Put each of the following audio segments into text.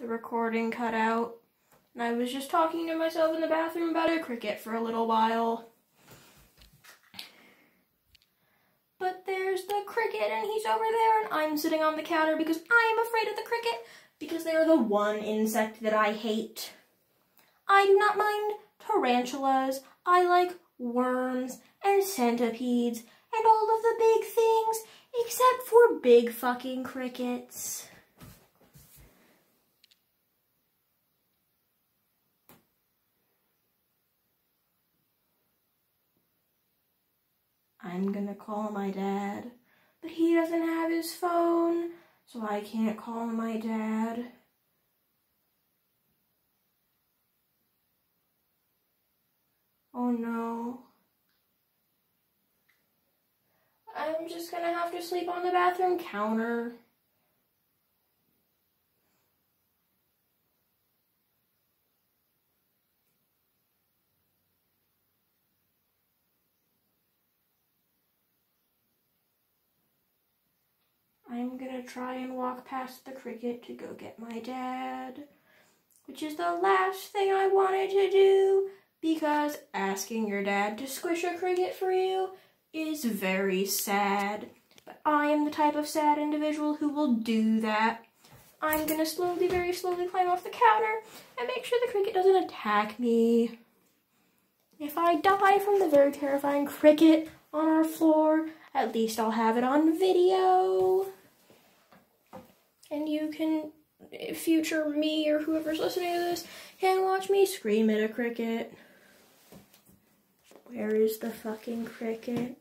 the recording cut out. And I was just talking to myself in the bathroom about a cricket for a little while. But there's the cricket and he's over there and I'm sitting on the counter because I am afraid of the cricket because they are the one insect that I hate. I do not mind tarantulas. I like worms and centipedes and all of the big things except for big fucking crickets. I'm gonna call my dad, but he doesn't have his phone, so I can't call my dad. Oh no. I'm just gonna have to sleep on the bathroom counter. I'm gonna try and walk past the cricket to go get my dad, which is the last thing I wanted to do because asking your dad to squish a cricket for you is very sad. But I am the type of sad individual who will do that. I'm gonna slowly, very slowly climb off the counter and make sure the cricket doesn't attack me. If I die from the very terrifying cricket on our floor, at least I'll have it on video. Can, future me or whoever's listening to this, can watch me scream at a cricket. Where is the fucking cricket?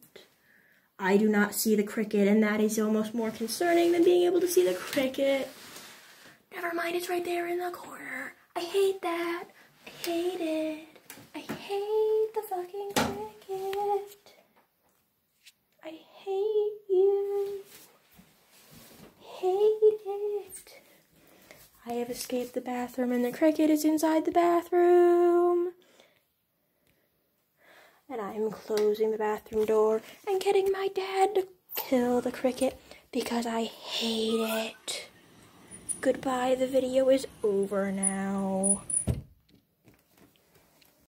I do not see the cricket, and that is almost more concerning than being able to see the cricket. Never mind, it's right there in the corner. I hate that. I hate it. I hate the fucking cricket. I hate you. Hate it. I have escaped the bathroom, and the cricket is inside the bathroom and I'm closing the bathroom door and getting my dad to kill the cricket because I hate it. Goodbye, the video is over now.